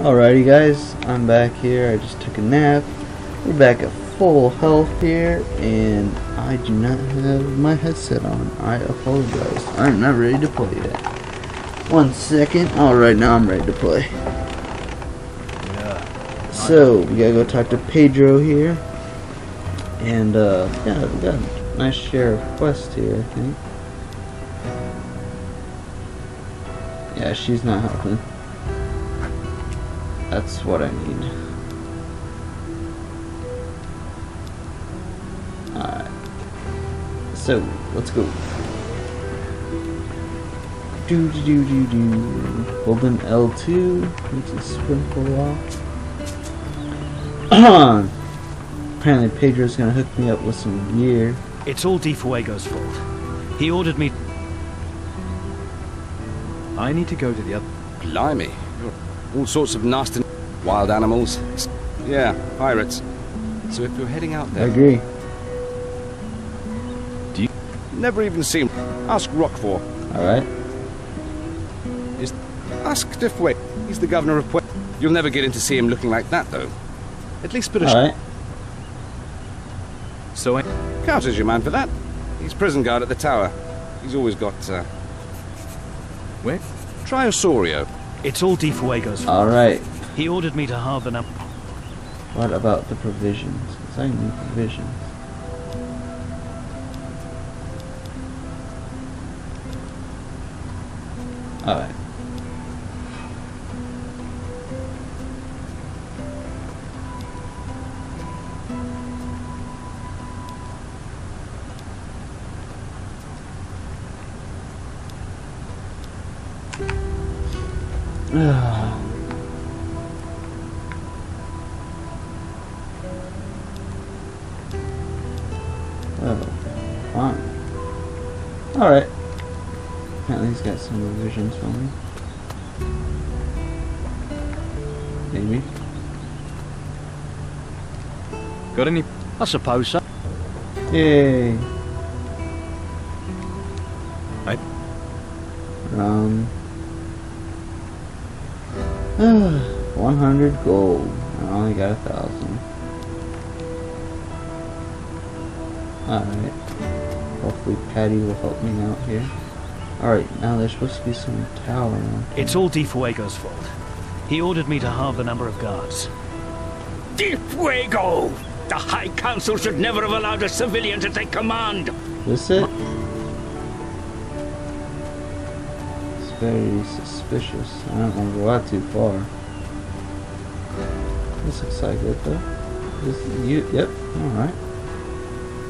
Alrighty guys, I'm back here. I just took a nap. We're back at full health here, and I do not have my headset on. I apologize. I'm not ready to play yet. One second. Alright, now I'm ready to play. So, we gotta go talk to Pedro here. And, uh, yeah, we got a nice share of quests here, I think. Yeah, she's not helping. That's what I need. Alright. So, let's go. Do do do do do. Holding L2. Need to sprint for a while. Apparently Pedro's gonna hook me up with some gear. It's all Di Fuego's fault. He ordered me... I need to go to the other... Blimey. All sorts of nasty wild animals. Yeah, pirates. So if you're heading out there... I agree. never even seen. Ask Rockford. Alright. Is... Ask Di Fuego. He's the governor of Puerto. You'll never get in to see him looking like that, though. At least put a... Alright. So I... Carter's your man for that. He's prison guard at the tower. He's always got, uh... Where? Try Osorio. It's all Di Fuego's fault. Alright. He ordered me to the number... What about the provisions? I need provisions. Alright. Well. Alright. Apparently he's got some revisions for me. Maybe. Got any... I suppose so. Yay! I- Um... 100 gold. I only got a thousand. Alright. Hopefully Patty will help me out here. Alright, now there's supposed to be some tower around. It's all Di Fuego's fault. He ordered me to halve the number of guards. Di Fuego! The High Council should never have allowed a civilian to take command. This it? Very suspicious. I don't want to go out too far. This looks like it though. This you yep, alright.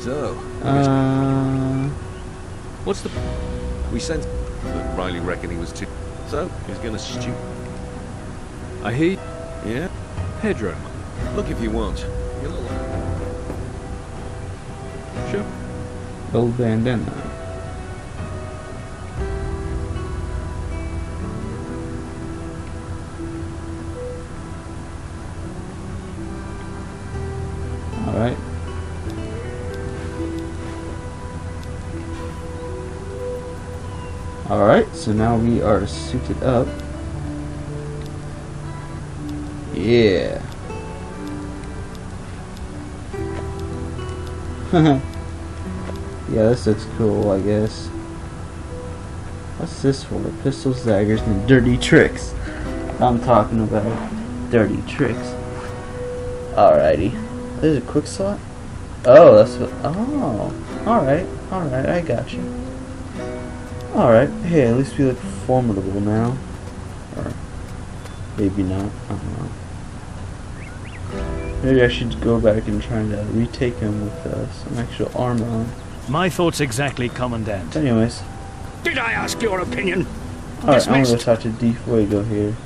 So, Uh What's the... we sent, Riley reckoned he was too. So, he's gonna shoot. I hear... Yeah? Pedro. Look if you want. You're. Sure. gold bandana. Alright, so now we are suited up. Yeah. yeah, this looks cool, I guess. What's this for? The pistols, daggers, and dirty tricks. I'm talking about dirty tricks. Alrighty. There's a quick slot? Oh, that's what. Oh. Alright. Alright, I got you. Alright. Hey, at least we look formidable now. Or maybe not. I don't know. Maybe I should go back and try to retake him with uh, some actual armor on. My thoughts exactly, Commandant. Anyways. Did I ask your opinion? Alright, I'm gonna go talk to Di Fuego here.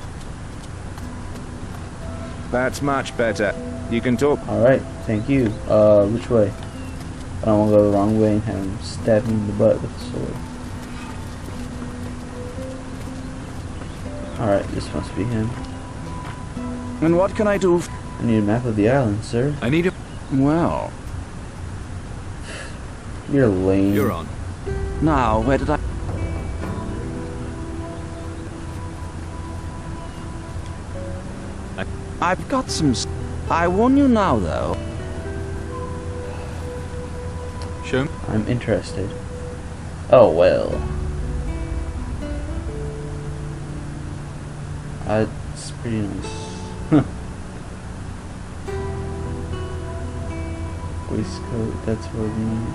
That's much better. You can talk. Alright, thank you. Uh, which way? I don't want to go the wrong way and have him stab me in the butt with a sword. Alright, this must be him. And what can I do? f- I need a map of the island, sir. I need a... Well, You're lame. You're on. now, where did I... I've got some. I warn you now, though. Show me. I'm interested. Oh well. Uh, it's pretty nice. Waistcoat, that's what we need.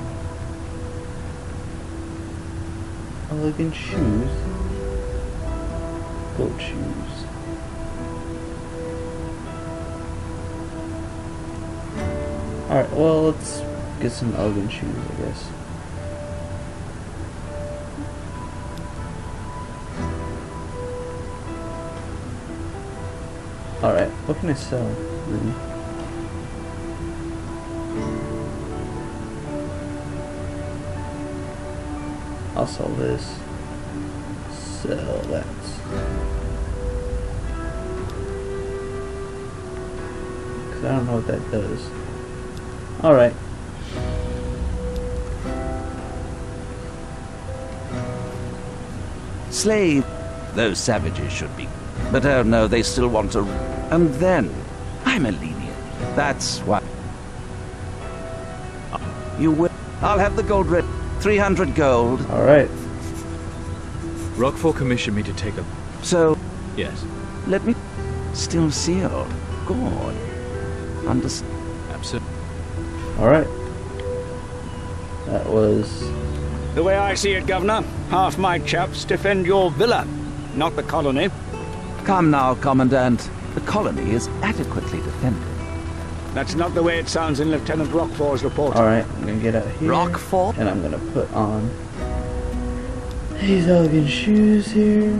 Elegant shoes. Goat shoes. Alright, well, let's get some elegant shoes, I guess. Alright, what can I sell? Really? I'll sell this. Sell that. Cause I don't know what that does. Alright. Slave. Those savages should be. But oh no, they still want to. And then, I'm a lenient. That's why. You will. I'll have the gold red. 300 gold. Alright. Rockfall commissioned me to take a. So, Yes. let me. Still sealed. Good. Understand. Absolutely. Alright. That was The way I see it, Governor, half my chaps defend your villa, not the colony. Come now, Commandant. The colony is adequately defended. That's not the way it sounds in Lieutenant Rockfall's report. alright. I'm gonna get out of here. Rockfall? And I'm gonna put on these elegant shoes here.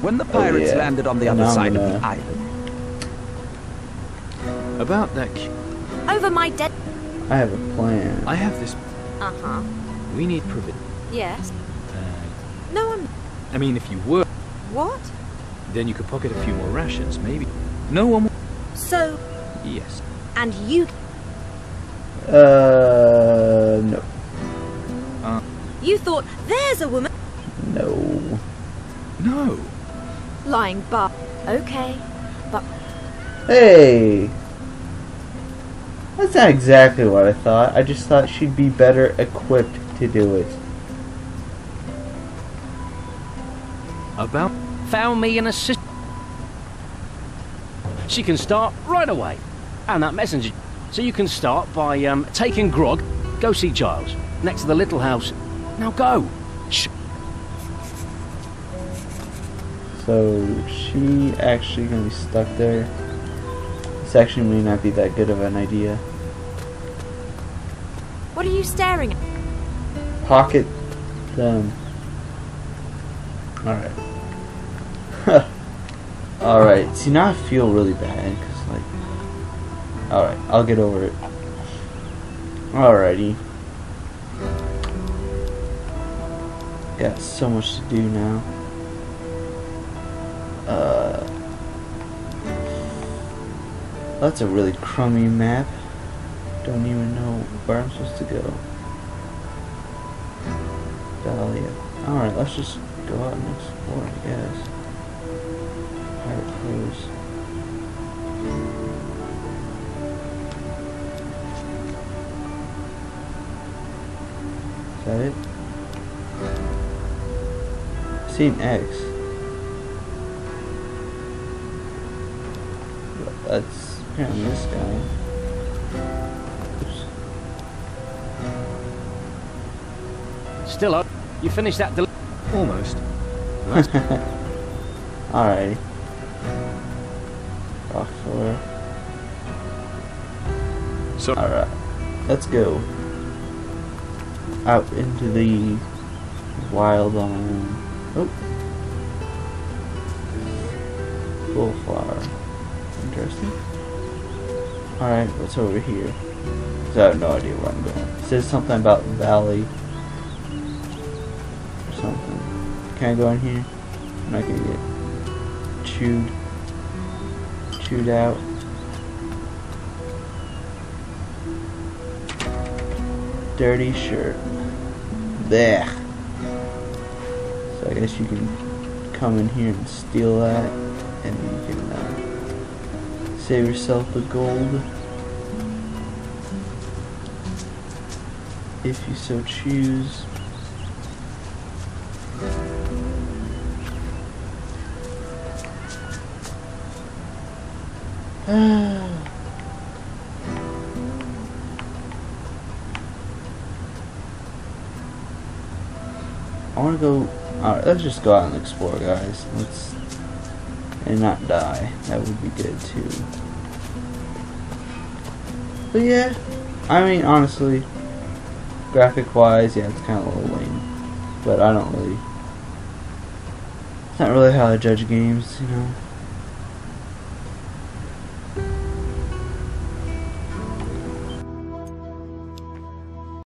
When the pirates Oh, yeah. landed on the And other I'm side of gonna- the island, About that. Over my dead. I have a plan. I have this. Uh huh. We need provi. Yes. Uh, No, I'm. I mean, if you were, What? Then you could pocket a few more rations, maybe. No one. Will... So, Yes. and you. Uh, no. Uh. You thought there's a woman No. No. lying bar. Okay. But Hey! That's not exactly what I thought. I just thought she'd be better equipped to do it. About. Found me an assist. She can start right away. And that messenger. So you can start by um, taking grog, go see Giles, next to the little house. Now go. Shh. So she actually gonna be stuck there. This actually may not be that good of an idea. what are you staring at? Pocket them. Alright. Alright, see now I feel really bad, cause like... Alright, I'll get over it. Alrighty. Got so much to do now. Uh... That's a really crummy map. Don't even know where I'm supposed to go. Dahlia. Alright, let's just go out and explore, I guess. Is that it? An X. That's apparently this guy. Still up. You finished that. Almost. Alrighty. Rock. So. Alright. Let's go. Out into the wild on oh bullflower. Interesting. Alright, what's over here? I have no idea where I'm going. It says something about valley or something. Can I go in here? I'm not gonna get chewed chewed out. Dirty shirt. There. So I guess you can come in here and steal that, and you can uh, Save yourself the gold. If you so choose. I want to go. Alright, let's just go out and explore, guys. Let's and not die. That would be good too. But yeah, I mean, honestly, graphic wise, yeah, it's kind of a little lame. But I don't really. It's not really how I judge games, you know.